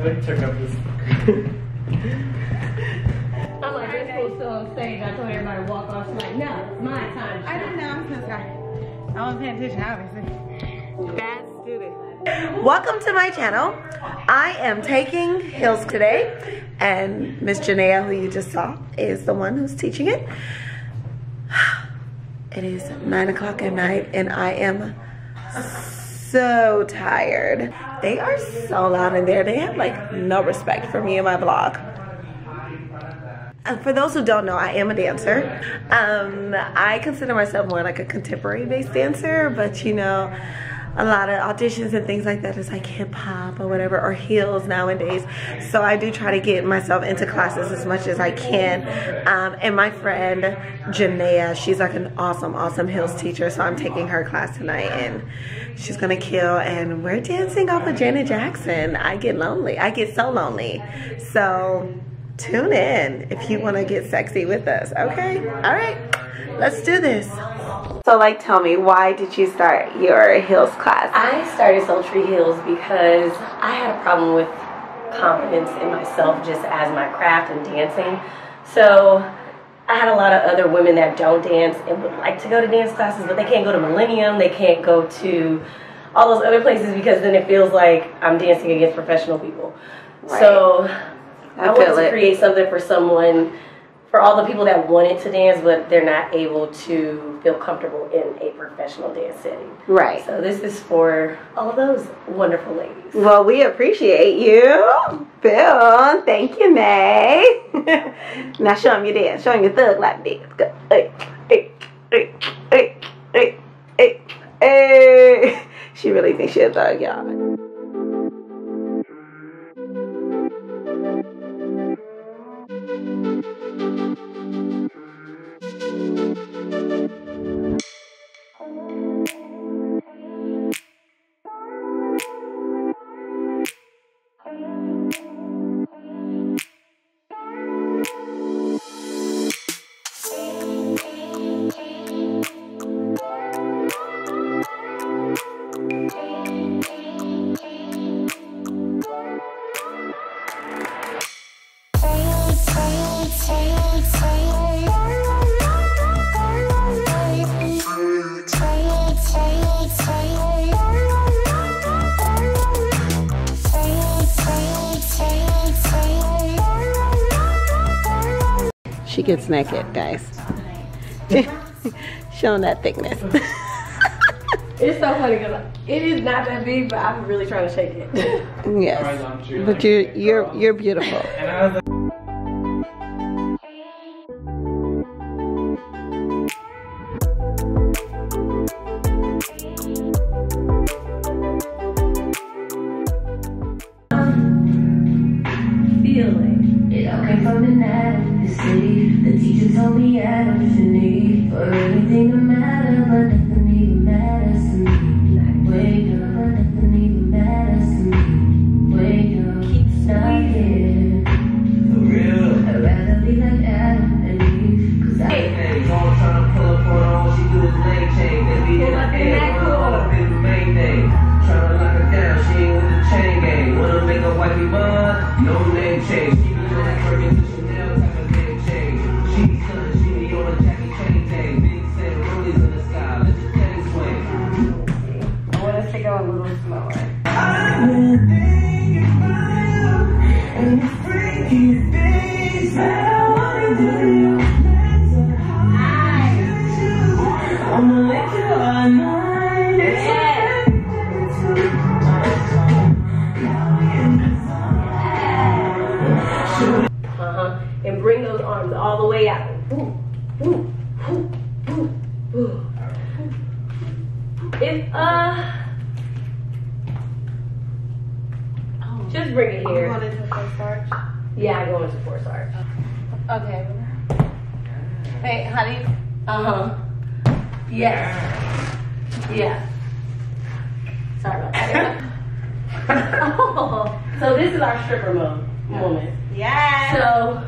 I took up this. I'm like, this fool's still on stage. I told everybody to walk off. She's like, no, it's my time. I didn't know. I'm so sorry. I wasn't paying attention, obviously. Bad student. Welcome to my channel. I am taking Heels today, and Miss Jania, who you just saw, is the one who's teaching it. It is nine o'clock at night, and I am so tired. They are so loud in there. They have like no respect for me and my vlog. And for those who don't know, I am a dancer. Um, I consider myself more like a contemporary based dancer, but you know, a lot of auditions and things like that is like hip hop or whatever, or heels nowadays. So I do try to get myself into classes as much as I can. Um, and my friend Jania, she's like an awesome, awesome heels teacher. So I'm taking her class tonight and she's gonna kill. And we're dancing off of Janet Jackson. I get lonely. I get so lonely. So tune in if you wanna get sexy with us, okay? All right, let's do this. So like tell me, why did you start your heels class? I started Sultry Heels because I had a problem with confidence in myself just as my craft and dancing. So I had a lot of other women that don't dance and would like to go to dance classes, but they can't go to Millennium, they can't go to all those other places because then it feels like I'm dancing against professional people. Right. So I I, wanted to create something for someone, for all the people that wanted to dance, but they're not able to feel comfortable in a professional dance setting. Right. So this is for all those wonderful ladies. Well, we appreciate you, Bill. Thank you, May. now show him your dance. Show him your thug like this. Go. Hey, hey, hey, hey, hey, hey. She really thinks she a thug, y'all. She gets naked, guys. Showing that thickness. It's so funny because it is not that big, but I'm really trying to shake it. yes, but you're you're you're beautiful. All the way out. If uh just bring it here. Going into. Yeah, I go into fourth arch. Okay. Hey, how do you? Uh huh. Yes. Yeah. Sorry about that. oh, so this is our stripper mode moment. Yes. So,